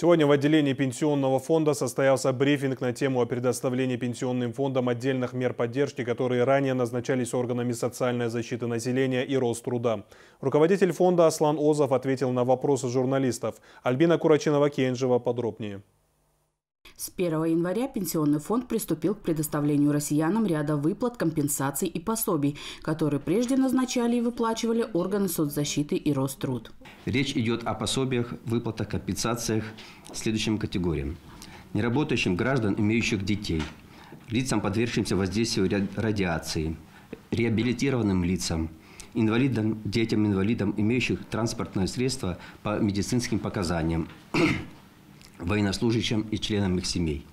Сегодня в отделении Пенсионного фонда состоялся брифинг на тему о предоставлении Пенсионным фондом отдельных мер поддержки, которые ранее назначались органами социальной защиты населения и Роструда. Руководитель фонда Аслан Озов ответил на вопросы журналистов. Альбина Курачинова-Кенжева подробнее. С 1 января Пенсионный фонд приступил к предоставлению россиянам ряда выплат, компенсаций и пособий, которые прежде назначали и выплачивали органы соцзащиты и Роструд. Речь идет о пособиях, выплатах, компенсациях следующим категориям. Неработающим граждан, имеющих детей, лицам, подвергшимся воздействию радиации, реабилитированным лицам, инвалидам, детям-инвалидам, имеющих транспортное средство по медицинским показаниям, военнослужащим и членам их семей.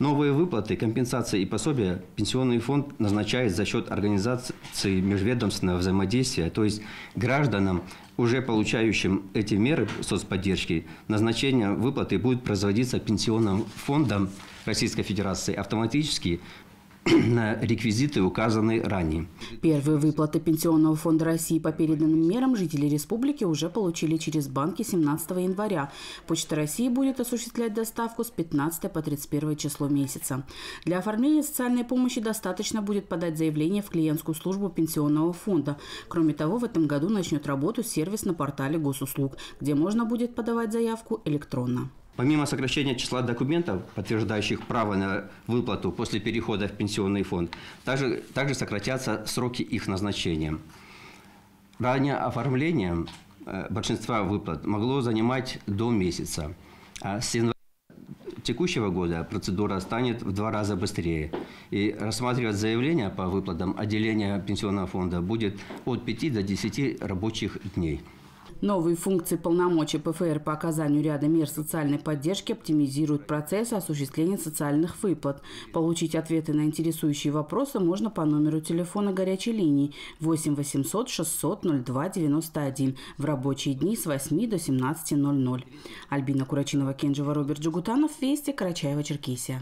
Новые выплаты, компенсации и пособия Пенсионный фонд назначает за счет организации межведомственного взаимодействия, то есть гражданам, уже получающим эти меры соцподдержки, назначение выплаты будет производиться Пенсионным фондом Российской Федерации автоматически на реквизиты, указанные ранее. Первые выплаты Пенсионного фонда России по переданным мерам жители республики уже получили через банки 17 января. Почта России будет осуществлять доставку с 15 по 31 число месяца. Для оформления социальной помощи достаточно будет подать заявление в клиентскую службу Пенсионного фонда. Кроме того, в этом году начнет работу сервис на портале госуслуг, где можно будет подавать заявку электронно. Помимо сокращения числа документов, подтверждающих право на выплату после перехода в пенсионный фонд, также, также сократятся сроки их назначения. Ранее оформление э, большинства выплат могло занимать до месяца. А с января текущего года процедура станет в два раза быстрее. И рассматривать заявления по выплатам отделения пенсионного фонда будет от 5 до 10 рабочих дней. Новые функции полномочий ПФР по оказанию ряда мер социальной поддержки оптимизируют процесс осуществления социальных выплат. Получить ответы на интересующие вопросы можно по номеру телефона горячей линии 8 800 600 02 91 в рабочие дни с 8 до 17.00. Альбина Курачинова, Кенжева, Роберт Джугутанов, Вести, Карачаева, Черкесия.